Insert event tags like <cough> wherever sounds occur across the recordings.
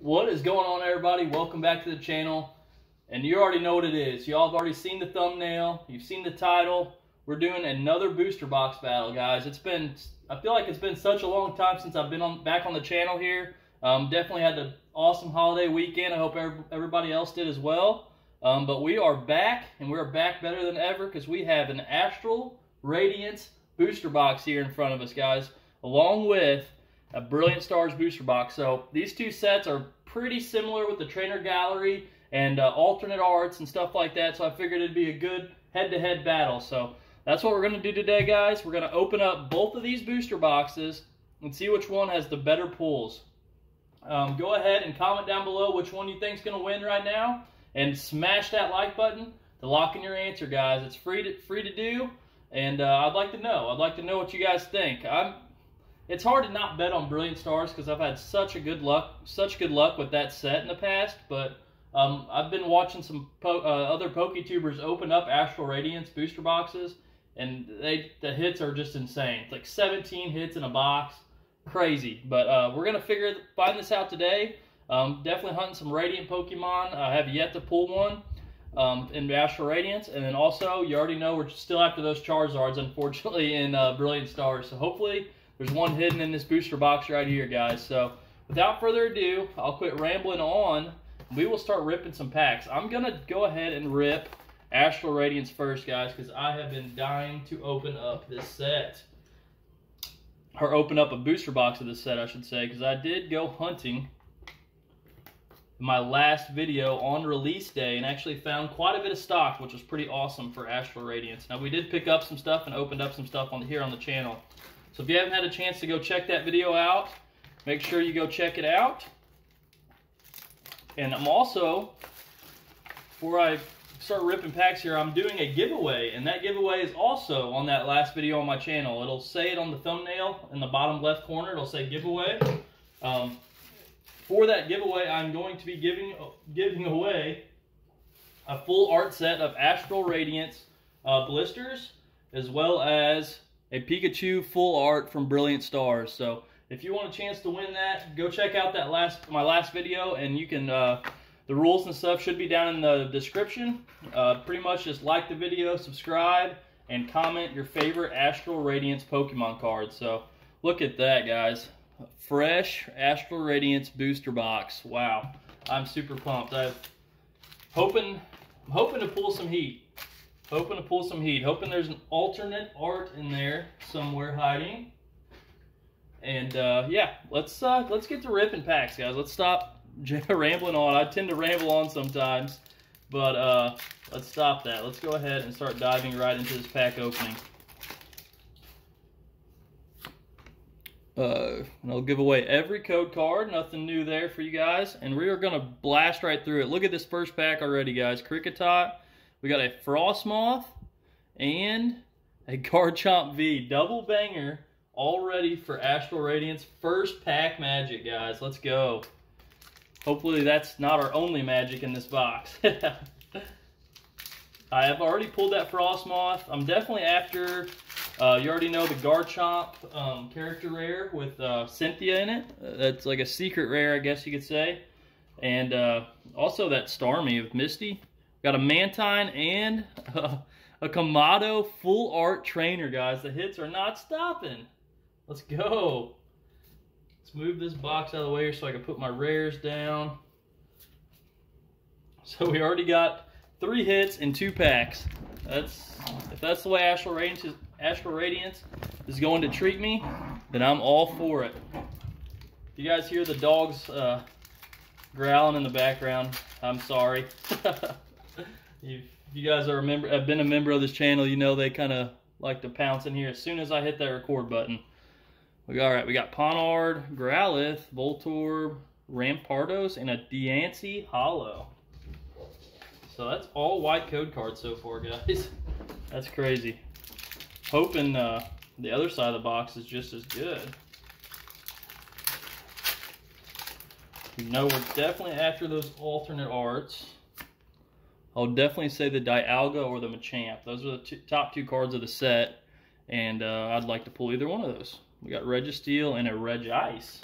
What is going on, everybody? Welcome back to the channel. And you already know what it is. Y'all have already seen the thumbnail. You've seen the title. We're doing another booster box battle, guys. It's been, I feel like it's been such a long time since I've been on back on the channel here. Um, definitely had an awesome holiday weekend. I hope everybody else did as well. Um, but we are back, and we're back better than ever because we have an Astral Radiance booster box here in front of us, guys, along with a Brilliant Stars booster box. So these two sets are pretty similar with the trainer gallery and uh, alternate arts and stuff like that. So I figured it'd be a good head-to-head -head battle. So that's what we're going to do today, guys. We're going to open up both of these booster boxes and see which one has the better pulls. Um, go ahead and comment down below which one you think is going to win right now. And smash that like button to lock in your answer, guys. It's free to, free to do. And uh, I'd like to know. I'd like to know what you guys think. I'm it's hard to not bet on Brilliant Stars because I've had such a good luck, such good luck with that set in the past. But um, I've been watching some po uh, other PokeTubers open up Astral Radiance booster boxes, and they the hits are just insane. It's like 17 hits in a box, crazy. But uh, we're gonna figure find this out today. Um, definitely hunting some Radiant Pokemon. I have yet to pull one um, in Astral Radiance, and then also you already know we're still after those Charizards, unfortunately, in uh, Brilliant Stars. So hopefully there's one hidden in this booster box right here, guys. So without further ado, I'll quit rambling on. We will start ripping some packs. I'm going to go ahead and rip Astral Radiance first, guys, because I have been dying to open up this set. Or open up a booster box of this set, I should say, because I did go hunting in my last video on release day and actually found quite a bit of stock, which was pretty awesome for Astral Radiance. Now, we did pick up some stuff and opened up some stuff on here on the channel. So if you haven't had a chance to go check that video out, make sure you go check it out. And I'm also, before I start ripping packs here, I'm doing a giveaway. And that giveaway is also on that last video on my channel. It'll say it on the thumbnail in the bottom left corner. It'll say giveaway. Um, for that giveaway, I'm going to be giving, giving away a full art set of Astral Radiance uh, blisters, as well as a Pikachu full art from Brilliant Stars. So if you want a chance to win that, go check out that last my last video, and you can. Uh, the rules and stuff should be down in the description. Uh, pretty much just like the video, subscribe, and comment your favorite Astral Radiance Pokemon card. So look at that, guys. Fresh Astral Radiance booster box. Wow, I'm super pumped. I'm hoping, I'm hoping to pull some heat. Hoping to pull some heat. Hoping there's an alternate art in there somewhere hiding. And uh, yeah, let's uh, let's get to ripping packs, guys. Let's stop <laughs> rambling on. I tend to ramble on sometimes, but uh, let's stop that. Let's go ahead and start diving right into this pack opening. Uh, and I'll give away every code card. Nothing new there for you guys. And we are going to blast right through it. Look at this first pack already, guys. Kricketot we got a Frosmoth and a Garchomp V. Double banger all ready for Astral Radiance. First pack magic, guys. Let's go. Hopefully that's not our only magic in this box. <laughs> I have already pulled that Frosmoth. I'm definitely after, uh, you already know the Garchomp um, character rare with uh, Cynthia in it. Uh, that's like a secret rare, I guess you could say. And uh, also that Starmie with Misty. Got a Mantine and a, <laughs> a Kamado full art trainer, guys. The hits are not stopping. Let's go. Let's move this box out of the way so I can put my rares down. <laughs> So we already got three hits in two packs. That's if that's the way Astral Radiance is, Astral Radiance is going to treat me, then I'm all for it. You guys hear the dogs uh, growling in the background, I'm sorry. <laughs> if you guys are a member, have been a member of this channel, you know they kind of like to pounce in here as soon as I hit that record button. We got, all right, we got Pawniard, Growlithe, Voltorb, Rampardos, and a Diancie Hollow. So that's all white code cards so far, guys. <laughs> that's crazy. Hoping uh, the other side of the box is just as good. You know we're definitely after those alternate arts. I'll definitely say the Dialga or the Machamp. Those are the two, top two cards of the set, and uh, I'd like to pull either one of those. We got Registeel and a Regice.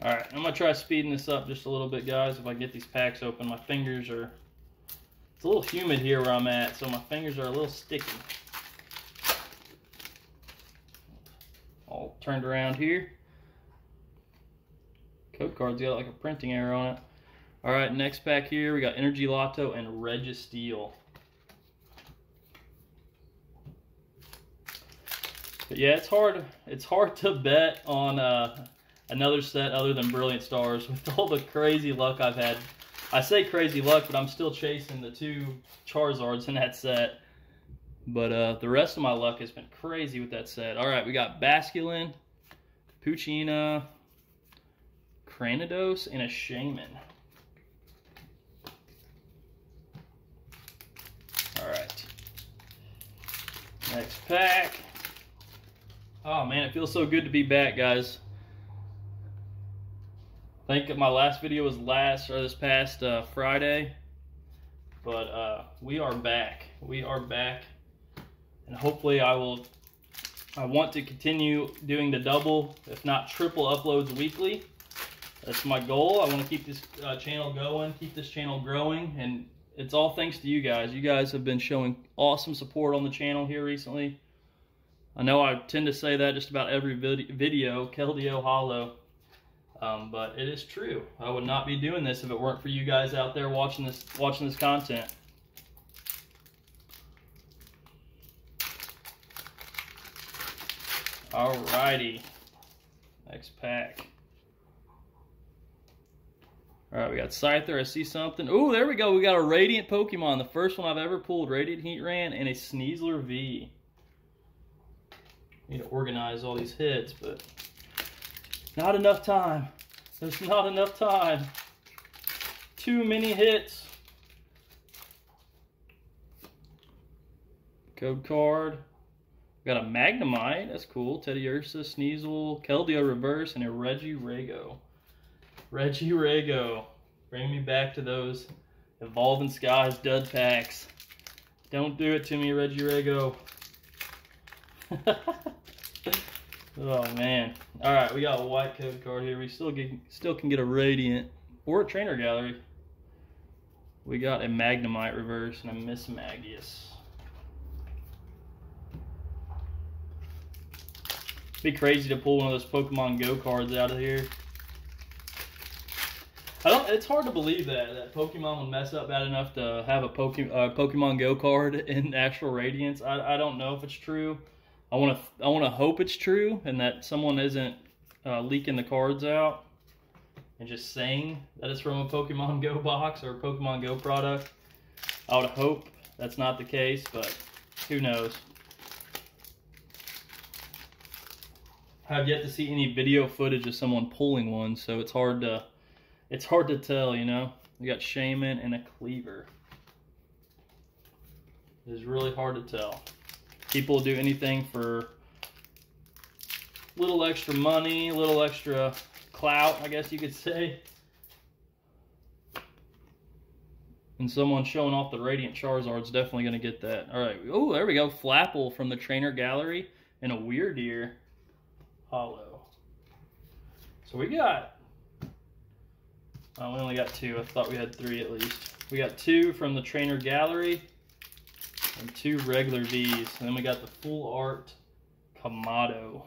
All right, I'm gonna try speeding this up just a little bit, guys. If I get these packs open, my fingers are, it's a little humid here where I'm at, so my fingers are a little sticky. All turned around here. Code card's got like a printing error on it. All right, next pack here, we got Energy Lotto and Registeel. But yeah, it's hard. It's hard to bet on uh, another set other than Brilliant Stars <laughs> with all the crazy luck I've had. I say crazy luck, but I'm still chasing the two Charizards in that set. But uh, the rest of my luck has been crazy with that set. All right, we got Basculin, Poochyena, Cranidos, and a Shaymin. All right. Next pack. Oh man, it feels so good to be back, guys. I think my last video was last or this past uh, Friday, but uh, we are back. We are back, and hopefully I will. I want to continue doing the double, if not triple uploads weekly. That's my goal. I want to keep this uh, channel going, keep this channel growing, and it's all thanks to you guys. You guys have been showing awesome support on the channel here recently. I know I tend to say that just about every vid video, Keldeo Hollow, um, but it is true. I would not be doing this if it weren't for you guys out there watching this watching this content. Alrighty, next pack. All right, we got Scyther. I see something. Oh, there we go. We got a Radiant Pokemon. The first one I've ever pulled. Radiant Heatran and a Sneasler V. Need to organize all these hits, but not enough time. There's not enough time. Too many hits. Code card. Got a Magnemite. That's cool. Teddiursa, Sneasel, Keldeo Reverse, and a Regidrago. Regidrago. Bring me back to those Evolving Skies dud packs. Don't do it to me, Regidrago. <laughs> oh man. Alright, we got a white code card here. We still get still can get a Radiant or a trainer gallery. We got a Magnemite reverse and a Mismagius. Be crazy to pull one of those Pokemon Go cards out of here. It's hard to believe that that Pokemon would mess up bad enough to have a Pokemon uh, Pokemon Go card <laughs> in Astral Radiance. I, I don't know if it's true. I want to I want to hope it's true and that someone isn't uh, leaking the cards out and just saying that it's from a Pokemon <laughs> Go box or a Pokemon Go product. I would hope that's not the case, but who knows. I have yet to see any video footage of someone pulling one, so it's hard to it's hard to tell, you know. We got Shaymin and a cleaver. It's really hard to tell people do anything for a little extra money, a little extra clout, I guess you could say. And someone showing off the Radiant Charizard's definitely going to get that. All right. Oh, there we go. Flapple from the Trainer Gallery and a Wyrdeer Hollow. So we got... Oh, we only got two. I thought we had three at least. We got two from the Trainer Gallery and two regular V's. And then we got the full art Kamado.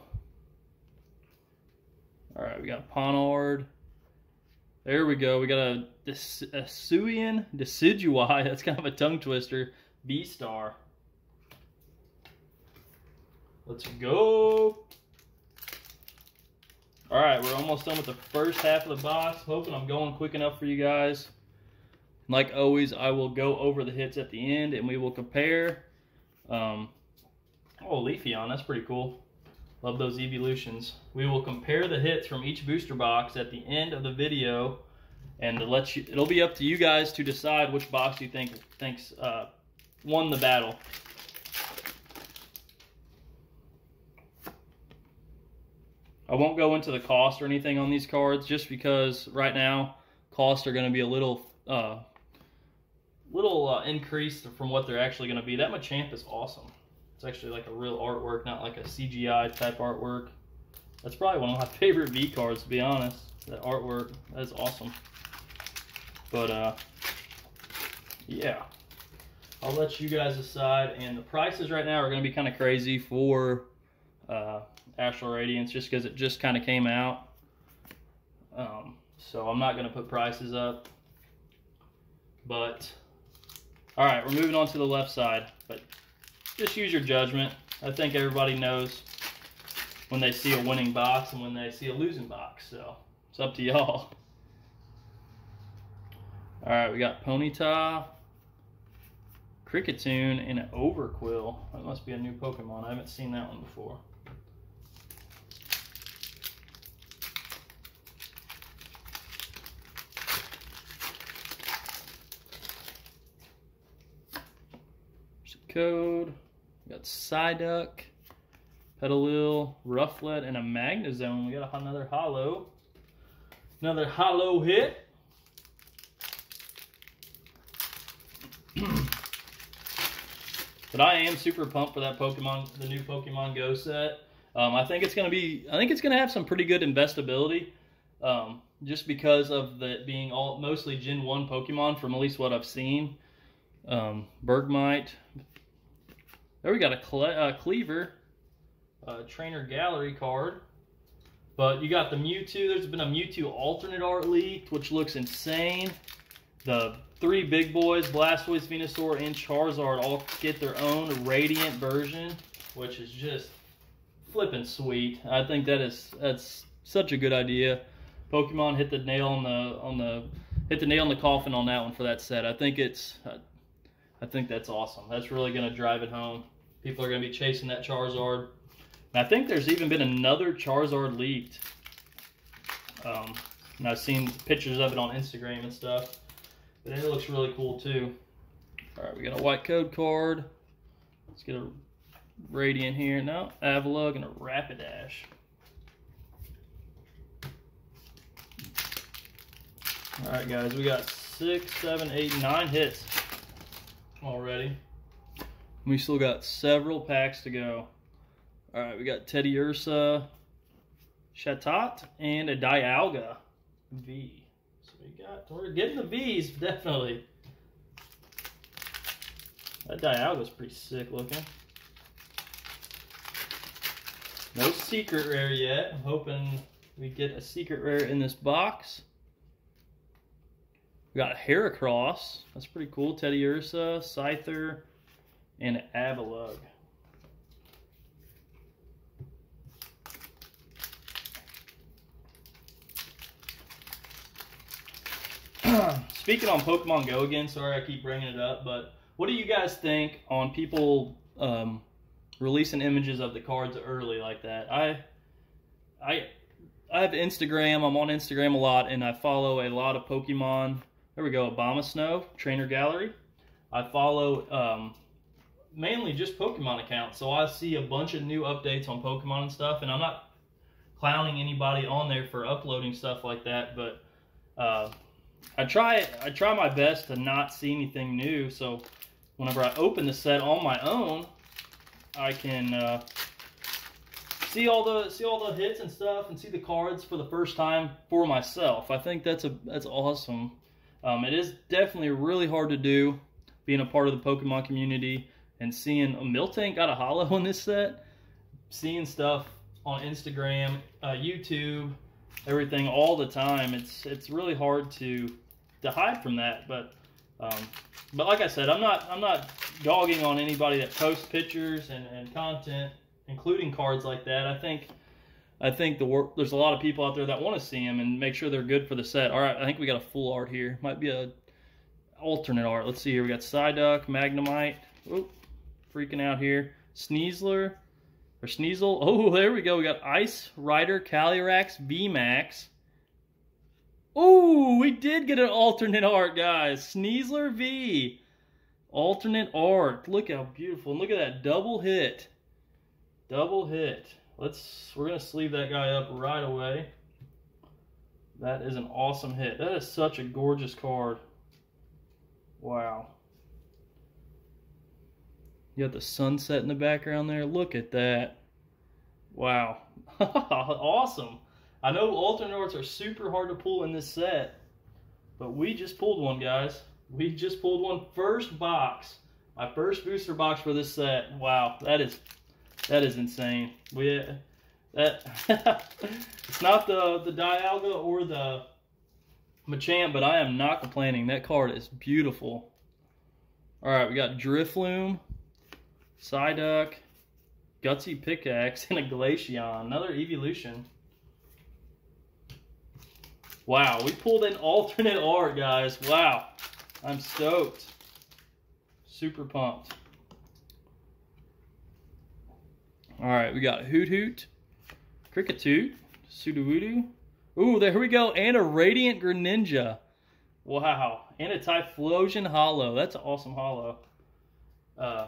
All right, we got Pawniard. There we go. We got a, a Hisuian Decidueye. <laughs> That's kind of a tongue twister. V-Star. Let's go. All right, we're almost done with the first half of the box. Hoping I'm going quick enough for you guys. Like always, I will go over the hits at the end and we will compare. Um, oh, Leafeon, that's pretty cool. Love those evolutions. We will compare the hits from each booster box at the end of the video and let you, it'll be up to you guys to decide which box you think thinks uh, won the battle. I won't go into the cost or anything on these cards just because right now costs are going to be a little uh, little uh, increase from what they're actually going to be. That Machamp is awesome. It's actually like a real artwork, not like a CGI type artwork. That's probably one of my <laughs> favorite V cards, to be honest. that artwork. That's awesome. But uh, yeah, I'll let you guys decide. And the prices right now are going to be kind of crazy for uh, Astral Radiance just because it just kind of came out. Um, so I'm not going to put prices up. But, all right, we're moving on to the left side. But just use your judgment. I think everybody knows when they see a winning box and when they see a losing box. So it's up to y'all. All right, we got Ponyta, Kricketune, and an Overqwil. That must be a new Pokemon. I haven't seen that one before. We got Psyduck, Petilil, Rufflet, and a Magnezone. We got another hollow. Another hollow hit. <clears throat> but I am super pumped for that Pokemon, the new Pokemon Go set. Um, I think it's gonna be, I think it's gonna have some pretty good investability, um, just because of the being all mostly Gen One Pokemon from at least what I've seen. Um, Bergmite. There we got a Cle uh, Kleavor, uh, Trainer Gallery card. But you got the Mewtwo. There's been a Mewtwo alternate art leaked, which looks insane. The three big boys, Blastoise, Venusaur, and Charizard all get their own Radiant version, which is just flipping sweet. I think that is that's such a good idea. Pokemon hit the nail on the on the hit the nail on the coffin on that one for that set. I think it's I think that's awesome. That's really going to drive it home. People are going to be chasing that Charizard. And I think there's even been another Charizard leaked. Um, and I've seen pictures of it on Instagram and stuff. But it looks really cool too. All right, we got a white code card. Let's get a Radiant here. No, Avalugg and a Rapidash. All right, guys, we got six, seven, eight, nine hits already. We still got several packs to go. All right, we got Teddiursa, Chatot, and a Dialga V. So we got, we're getting the V's, definitely. That Dialga's pretty sick looking. No secret rare yet. I'm hoping we get a secret rare in this box. We got Heracross. That's pretty cool. Teddiursa, Scyther, and Avalugg. <clears throat> Speaking on Pokemon Go again, sorry I keep bringing it up, but what do you guys think on people um, releasing images of the cards early like that? I, I, I have Instagram. I'm on Instagram a lot, and I follow a lot of Pokemon. There we go, Abomasnow, Trainer Gallery. I follow um, mainly just Pokemon accounts, so I see a bunch of new updates on Pokemon and stuff, and I'm not clowning anybody on there for uploading stuff like that, but uh, I try I try my best to not see anything new. So whenever I open the set on my own, I can uh, see all the see all the hits and stuff, and see the cards for the first time for myself. I think that's a that's awesome. Um, it is definitely really hard to do, being a part of the Pokemon community and seeing a Miltank got a hollow <laughs> in this set, seeing stuff on Instagram, uh, YouTube, everything all the time. It's it's really hard to to hide from that. But um, but like I said, I'm not I'm not dogging on anybody that posts pictures and, and content, including cards like that. I think I think the work there's a lot of people out there that want to see them and make sure they're good for the set. All right, I think we got a full art here. Might be a alternate art. Let's see here. We got Psyduck, Magnemite. Oop, freaking out here. Sneasler or Sneasel. Oh, <laughs> there we go. We got Ice Rider Calyrex VMAX. Oh, we did get an alternate art, guys. Sneasler V. Alternate art. Look how beautiful. And look at that double hit. Double hit. Let's, we're going to sleeve that guy up right away. That is an awesome hit. That is such a gorgeous card. Wow. You got the sunset in the background there. Look at that. Wow. <laughs> awesome. I know alternate arts are super hard to pull in this set, but we just pulled one, guys. We just pulled one first box. My first booster box for this set. Wow, that is that is insane. We that <laughs> it's not the the Dialga or the Machamp, but I am not complaining. That card is beautiful. All right, we got Drifloon, Psyduck, Gutsy Pickaxe, <laughs> and a Glaceon. Another evolution. Wow, we pulled an alternate art, guys. Wow, I'm stoked. Super pumped. All right, we got Hoothoot, Kricketune, Sudowoodo. Ooh, there we go, and a Radiant Greninja. Wow, and a Typhlosion Hollow. That's an awesome hollow. Uh,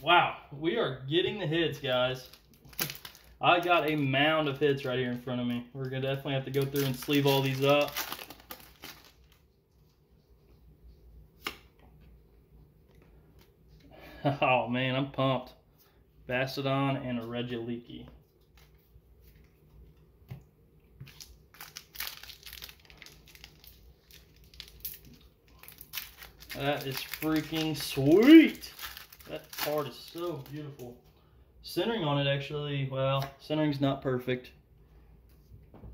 wow, we are getting the hits, guys. <laughs> I got a mound of hits right here in front of me. We're going to definitely have to go through and sleeve all these up. <laughs> Oh, man, I'm pumped. Bastiodon and a Regieleki. That is freaking sweet. That card is so beautiful. Centering on it actually, well, centering's not perfect.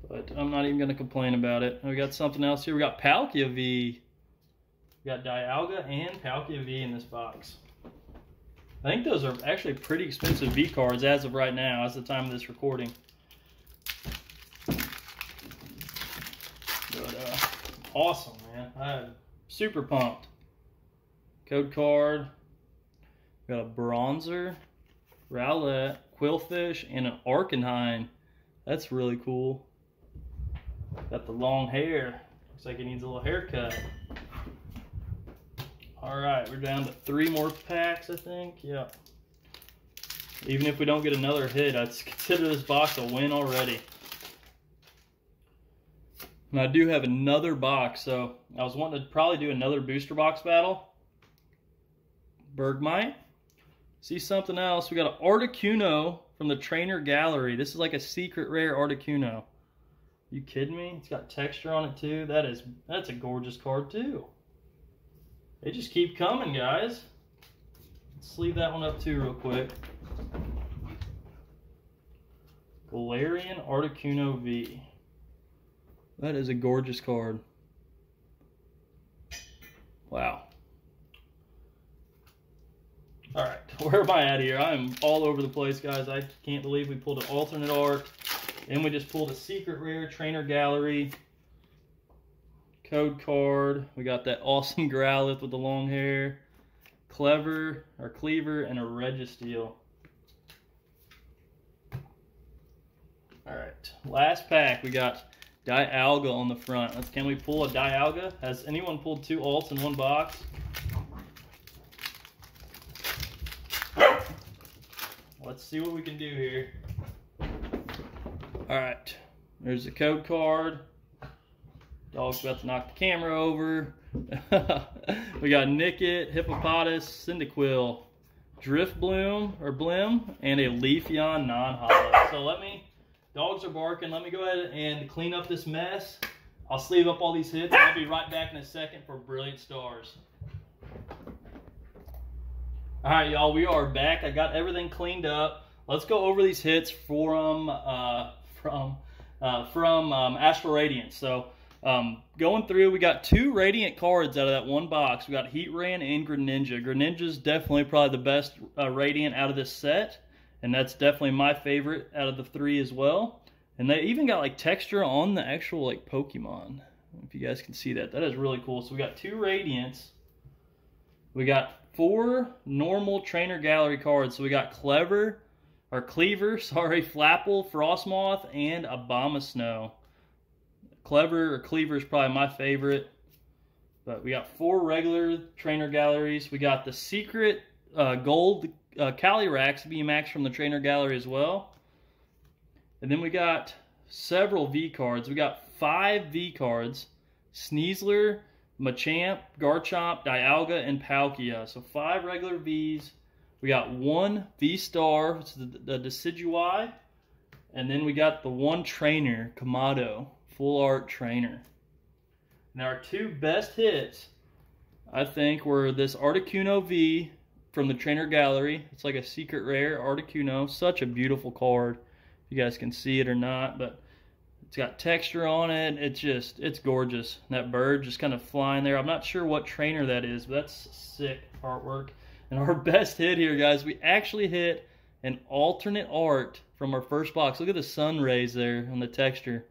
But I'm not even going to complain about it. We got something else here. We got Palkia V. We got Dialga and Palkia V in this box. I think those are actually pretty expensive V cards as of right now, as the time of this recording. But, uh, awesome, man. I'm super pumped. Code card. Got a Bronzor, Rowlet, Qwilfish, and an Arcanine. That's really cool. Got the long hair. Looks like he needs a little haircut. All right, we're down to three more packs, I think. Yeah. Even if we don't get another hit, I'd consider this box a win already. And I do have another box, so I was wanting to probably do another booster box battle. Bergmite. See something else. We got an Articuno from the Trainer Gallery. This is like a secret rare Articuno. You kidding me? It's got texture on it too. That is, that's a gorgeous card too. They just keep coming, guys. Let's leave that one up too real quick. Galarian Articuno V. That is a gorgeous card. Wow. All right, <laughs> where am I at here? I'm all over the place, guys. I can't believe we pulled an alternate art. And we just pulled a secret rare trainer gallery code card. We got that awesome <laughs> Growlithe with the long hair. Clever, or Cleaver, and a Registeel. Alright, last pack. We got Dialga on the front. Let's, can we pull a Dialga? Has anyone pulled two alts in one box? Let's see what we can do here. All right, there's the code card. Dog's about to knock the camera over. <laughs> we got Nickit, Hippopotas, Cyndaquil, Drifbloom or Blim, and a Leafeon non-holo. So let me, dogs are barking. Let me go ahead and clean up this mess. I'll sleeve up all these hits and I'll be right back in a second for Brilliant Stars. All right, y'all, we are back. I got everything cleaned up. Let's go over these hits from uh, from uh, from um, Astral Radiance. So um, going through, we got two Radiant cards out of that one box. We got Heatran and Greninja. Greninja's definitely probably the best uh, Radiant out of this set, and that's definitely my favorite out of the three as well. And they even got like texture on the actual like Pokemon. If you guys can see that, that is really cool. So we got two Radiants. We got four normal trainer gallery cards. So we got Clever, or Cleaver, <laughs> sorry, Flapple, Frosmoth, and Abomasnow. Clever or Cleaver is probably my favorite. But we got four regular trainer galleries. We got the secret uh, gold uh, VMAX from the trainer gallery as well. And then we got several V cards. We got five V cards. Sneasler, Machamp, Garchomp, Dialga, and Palkia. So five regular Vs. We got one V-Star, which is the, the Decidueye. And then we got the one trainer, Kamado, full art trainer. Now our two best hits, I think, were this Articuno V from the Trainer Gallery. It's like a secret rare Articuno. Such a beautiful card. If you guys can see it or not, but it's got texture on it. It's just, it's gorgeous. That bird just kind of flying there. I'm not sure what trainer that is, but that's sick artwork. And our <laughs> best hit here, guys, we actually hit an alternate art from our first box. Look at the sun rays there on the texture.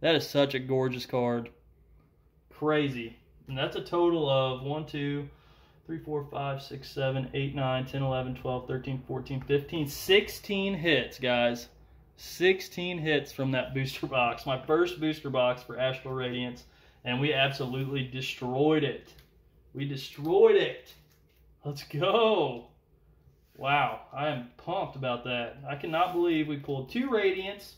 That is such a gorgeous card. Crazy. And that's a total of 1, 2, 3, 4, 5, 6, 7, 8, 9, 10, 11, 12, 13, 14, 15, 16 hits, guys. 16 hits from that booster box. My first booster box for Astral Radiance. And we absolutely destroyed it. We destroyed it. Let's go. Wow, I am pumped about that. I cannot believe we pulled two Radiants,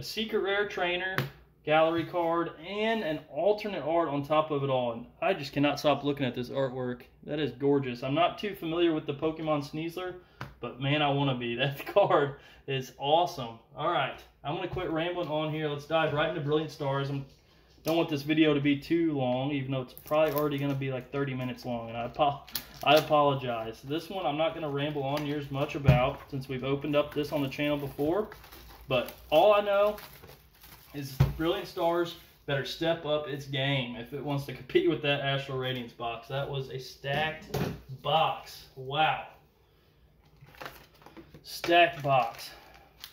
a Secret Rare Trainer, gallery card, and an alternate art on top of it all. And I just cannot stop looking at this artwork. That is gorgeous. I'm not too familiar with the Pokemon Sneasler, but man, I want to be. <laughs> That card is awesome. All right, I'm going to quit rambling on here. Let's dive right into Brilliant Stars. I don't want this video to be too long, even though it's probably already going to be like 30 minutes long, and I apologize. I apologize. This one I'm not going to ramble on near as much about since we've opened up this on the channel before. But all I know is Brilliant Stars better step up its game if it wants to compete with that Astral Radiance box. That was a stacked box. Wow. Stacked box.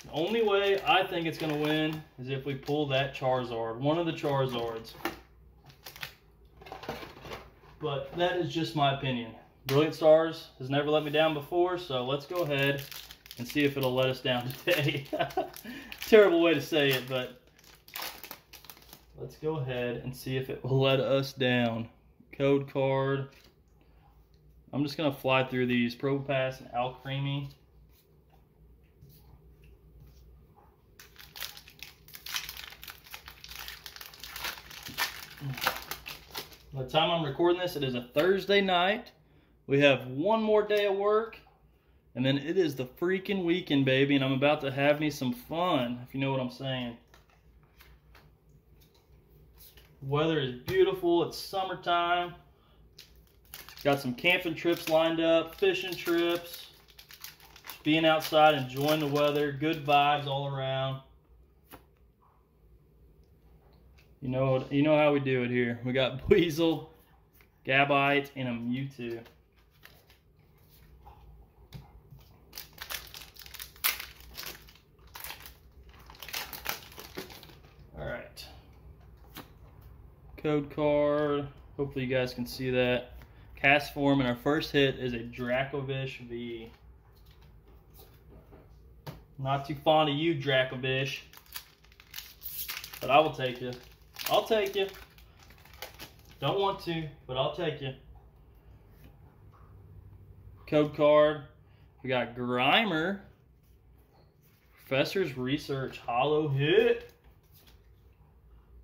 The only way I think it's going to win is if we pull that Charizard. One of the Charizards. But that is just my opinion. Brilliant Stars has never let me down before, so let's go ahead and see if it'll let us down today. <laughs> Terrible way to say it, but let's go ahead and see if it will let us down. Code card. I'm just going to fly through these. Probopass and Alcremie. By the time I'm recording this, it is a Thursday night. We have one more day of work, and then it is the freaking weekend, baby, and I'm about to have me some fun, if you know what I'm saying. Weather is beautiful. It's summertime. Got some camping trips lined up, fishing trips, being outside, enjoying the weather, good vibes all around. You know, you know how we do it here. We got <laughs> Weasel, Gabite, and a Mewtwo. Code card. Hopefully you guys can see that. Castform and our first hit is a Dracovish V. Not too fond of you, Dracovish. But I will take you. I'll take you. Don't want to, but I'll take you. Code card. We got Grimer. Professor's Research Hollow Hit.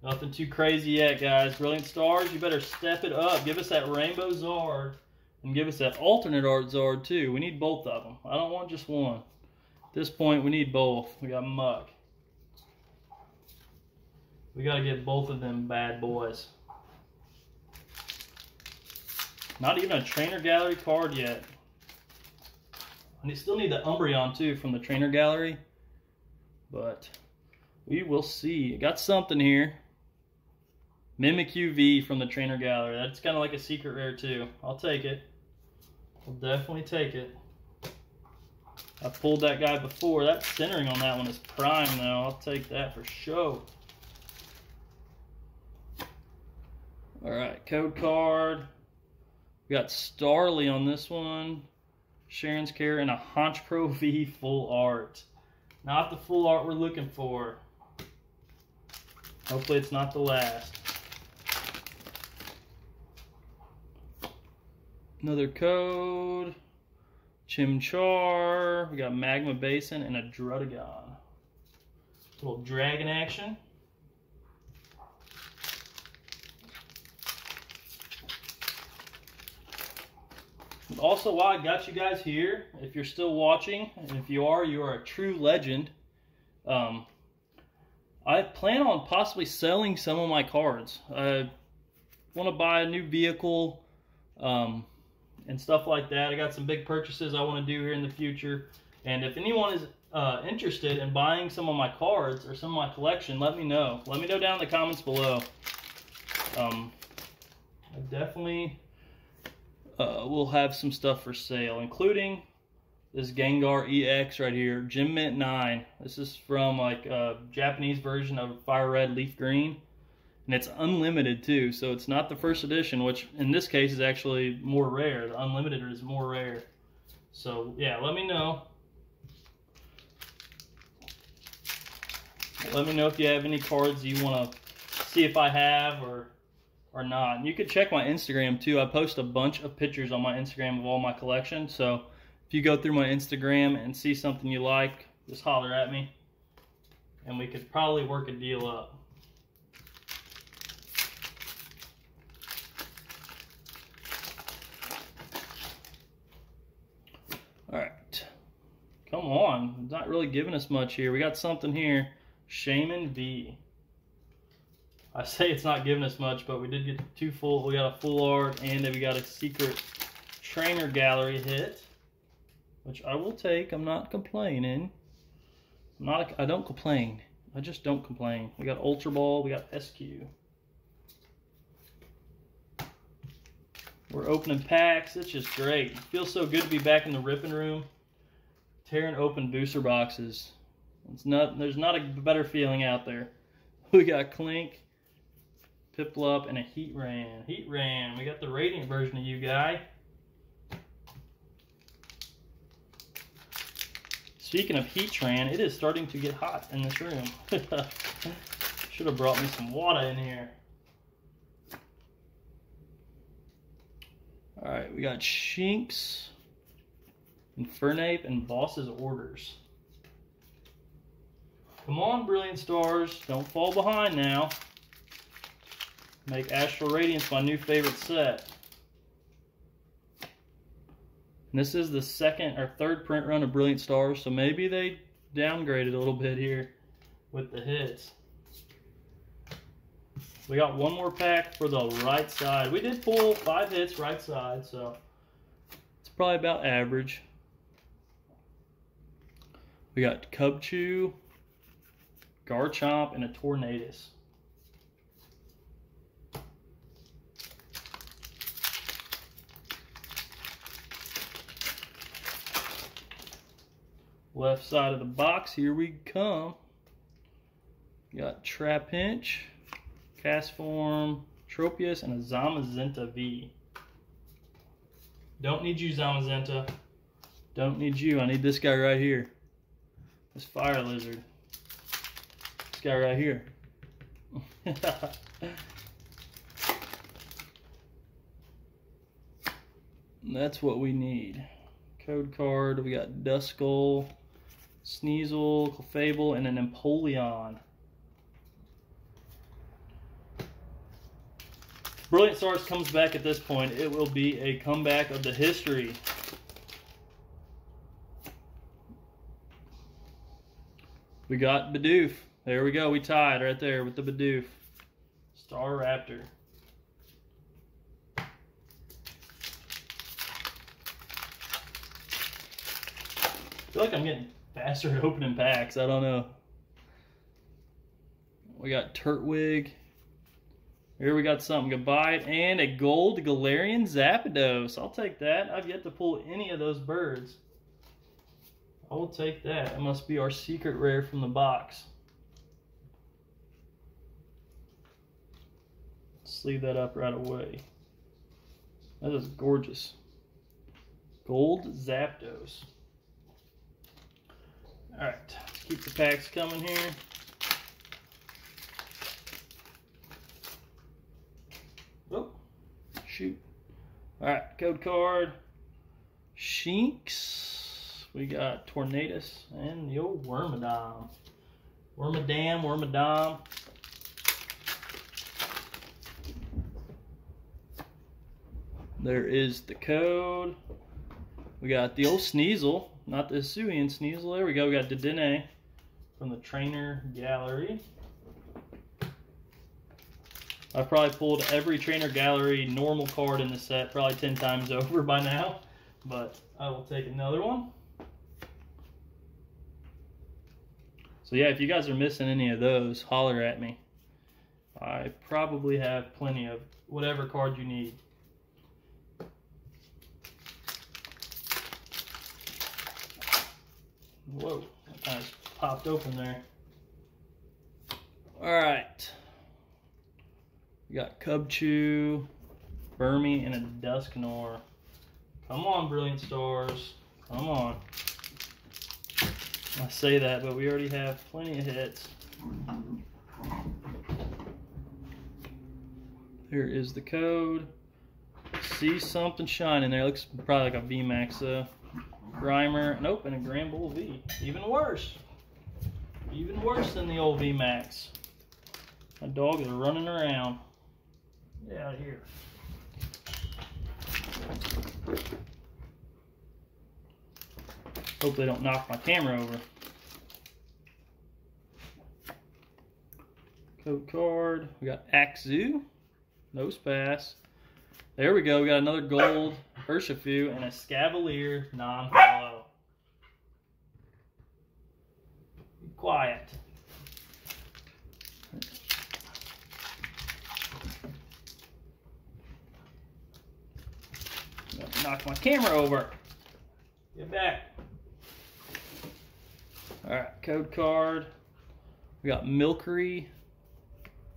Nothing too crazy yet, guys. Brilliant Stars, you better step it up. Give us that Rainbow Zard and give us that alternate art Zard, too. We need both of them. I don't want just one. At this point, we need both. We got Muk. We got to get both of them bad boys. Not even a Trainer Gallery card yet. And still need the Umbreon, too, from the Trainer Gallery. But we will see. Got something here. Mimikyu V from the Trainer Gallery. That's kind of like a secret rare too. I'll take it. I'll definitely take it. I pulled that guy before. That centering on that one is prime though. I'll take that for sure. Alright, code card. We got Starly on this one. Cheren's Care and a Honchkrow V full art. Not the full art we're looking for. Hopefully it's not the last. Another code. Chimchar. We got Magma Basin and a Druddigon. Little dragon action. Also, while I got you guys here, if you're still watching, and if you are, you are a true legend. Um, I plan on possibly selling some of my cards. I want to buy a new vehicle um, and stuff like that. I got some big purchases I want to do here in the future. And if anyone is uh, interested in buying some of my cards or some of my collection, let me know. Let me know down in the comments below. Um, I definitely uh, will have some stuff for sale, including this Gengar EX right here, Gem Mint 9. This is from like a Japanese version of Fire Red Leaf Green. And it's unlimited too, so it's not the first edition, which in this case is actually more rare. The unlimited is more rare. So yeah, let me know. Let me know if you have any cards you want to see if I have or or not. And you can check my Instagram too. I post a bunch of pictures on my Instagram of all my collection. So if you go through my Instagram and see something you like, just holler at me. And we could probably work a deal up. All right. Come on. It's not really giving us much here. We got something here. Shaymin V. I say it's not giving us much, but we did get two full. We got a full art, and then we got a secret trainer gallery hit, which I will take. I'm not complaining. I'm not. A, I don't complain. I just don't complain. We got Ultra Ball. We got SQ. We're opening packs. It's just great. It feels so good to be back in the ripping room, tearing open booster boxes. It's not. There's not a better feeling out there. <laughs> We got Klink, Piplup, and a Heatran. Heat Ran. We got the Radiant version of you guy. Speaking of Heatran, it is starting to get hot in this room. <laughs> Should have brought me some water in here. Alright, we got Shinx, Infernape, and Boss's Orders. Come on, Brilliant Stars. Don't fall behind now. Make Astral Radiance my new favorite set. This is the second or third print run of Brilliant Stars, so maybe they downgraded a little bit here with the hits. We got one more pack for the right side. We did pull five hits right side, so it's probably about average. We got Cubchoo, Garchomp, and a Tornadus. Left side of the box, here we come. Got Trapinch, Castform, Tropius, and a Zamazenta V. Don't need you, Zamazenta. Don't need you. I need this guy right here. This fire lizard. This guy right here. <laughs> That's what we need. Code card. We got Duskull. Sneasel, Clefable, and an Empoleon. Brilliant Stars comes back at this point. It will be a comeback of the history. We got Bidoof. There we go. We tied right there with the Bidoof. Staraptor. I feel like I'm getting faster at opening packs. I don't know. We got Turtwig. Here we got something. Goodbye. And a gold Galarian Zapdos. I'll take that. I've yet to pull any of those birds. I will take that. It must be our secret rare from the box. Sleeve that up right away. That is gorgeous. Gold Zapdos. All right, let's keep the packs coming here. Oh, shoot. All right, code card. Shinx. We got Tornadus and the old Wormadam. Wormadam, Wormadam. There is the code. We got the old Sneasel. Not the Hisuian Sneasel. There we go. We got Dedenne. from the Trainer Gallery. I've probably pulled every Trainer Gallery normal card in the set probably 10 times <laughs> over by now, but I will take another one. So yeah, if you guys are missing any of those, holler at me. I probably have plenty of whatever card you need. Whoa, that kind of popped open there. All right. We got Cubchoo, Burmy, and a Dusknoir. Come on, Brilliant Stars. Come on. I say that, but we already have plenty of hits. Here is the code. See something shining there. Looks probably like a VMAX though. Grimer, nope, and a Granbull V. Even worse. Even worse than the old VMAX. My dog is running around. Get out here. Hope they don't knock my camera over. Code card. We got Axew. Nosepass. There we go. We got another gold Urshifu and a Escavalier non-holo. Quiet. Knock my camera over. Get back. All right, code card. We got Milcery,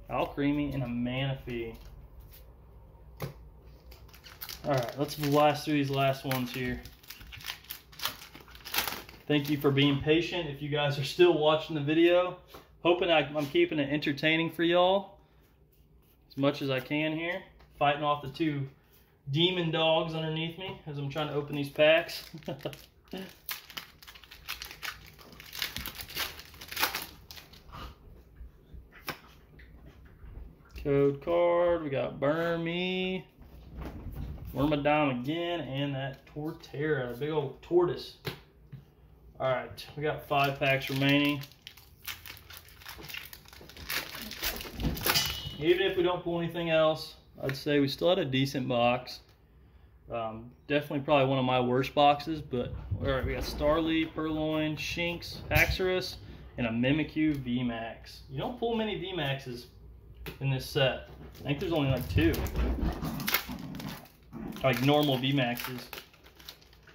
Alcremie, and a Manaphy. All right, let's blast through these last ones here. Thank you for being patient. If you guys are still watching the video, hoping I, am keeping it entertaining for y'all as much as I can here. Fighting off the two demon dogs underneath me as I'm trying to open these packs. <laughs> Code card, we got Burmy, Wormadam again, and that Torterra, big old tortoise. All right, we got five packs remaining. Even if we don't pull anything else, I'd say we still had a decent box. Um, definitely probably one of my worst boxes, but all right, we got Starly, Purrloin, Shinx, Haxorus, and a Mimikyu VMAX. You don't pull many VMAXs in this set. I think there's only like two. Like normal VMAXs.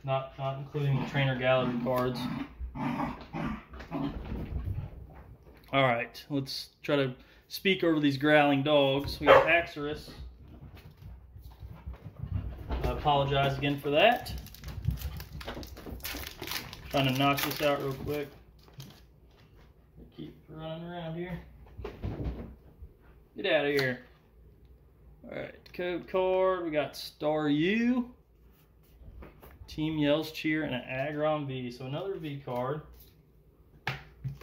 Not, not including the trainer gallery cards. Alright, let's try to speak over these growling dogs. We got Haxorus. I apologize again for that. Trying to knock this out real quick. Keep running around here. Get out of here. Alright, code card. We got Staryu. Team Yell's Cheer and an Aggron V. So another V card.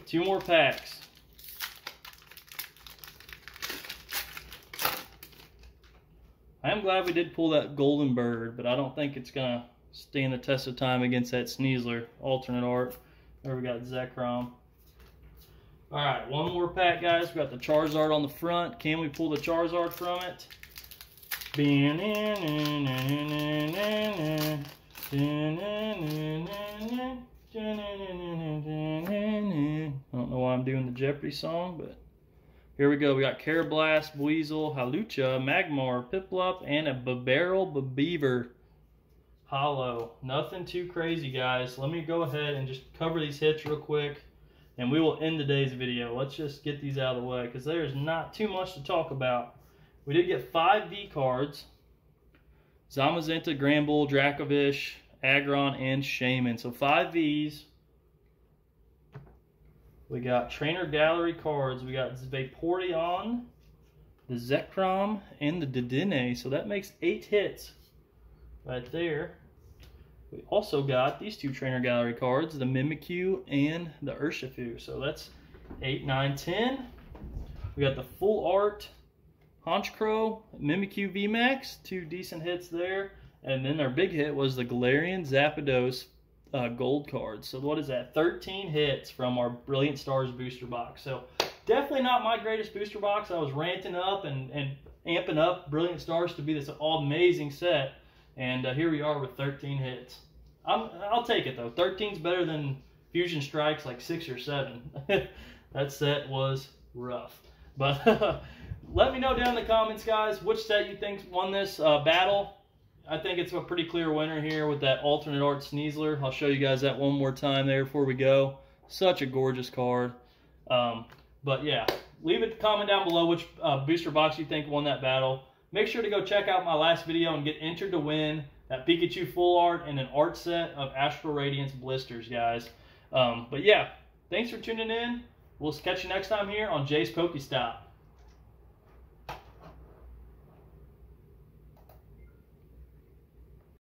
Two more packs. I am glad we did pull that Golden Bird, but I don't think it's going to stand the test of time against that Sneasler alternate art. There we got Zekrom. All right, one more pack, guys. We got the Charizard on the front. Can we pull the Charizard from it? I don't know why I'm doing the Jeopardy song, but here we go. We got Karrablast, Weasel, Hawlucha, Magmar, Piplup, and a Bibarel Beaver holo. Nothing too crazy, guys. Let me go ahead and just cover these hits real quick and we will end today's video. Let's just get these out of the way because there's not too much to talk about. We did get five V cards. Zamazenta, Granbull, Dracovish, Aggron, and Shaymin. So five Vs. We got Trainer Gallery cards. We got Vaporeon, the Zekrom, and the Dedenne. So that makes eight hits right there. We also got these two trainer gallery cards, the Mimikyu and the Urshifu. So that's 8, 9, 10. We got the full art Honchkrow, Mimikyu VMAX, two decent hits there. And then our big hit was the Galarian Zapdos uh, gold cards. So what is that? 13 hits from our Brilliant Stars booster box. So definitely not my greatest booster box. I was ranting up and, and amping up Brilliant Stars to be this amazing set. And uh, here we are with 13 hits. I'm, I'll take it though. 13's better than Fusion Strikes like six or seven. <laughs> that set was rough. But <laughs> let me know down in the comments, guys, which set you think won this uh, battle. I think it's a pretty clear winner here with that alternate art Sneasler. I'll show you guys that one more time there before we go. Such a gorgeous card. Um, but yeah, leave a comment down below which uh, booster box you think won that battle. Make sure to go check out my last video and get entered to win that Pikachu full art and an art set of Astral Radiance blisters, guys. Um, but yeah, thanks for tuning in. We'll catch you next time here on Jay's Poke Stop.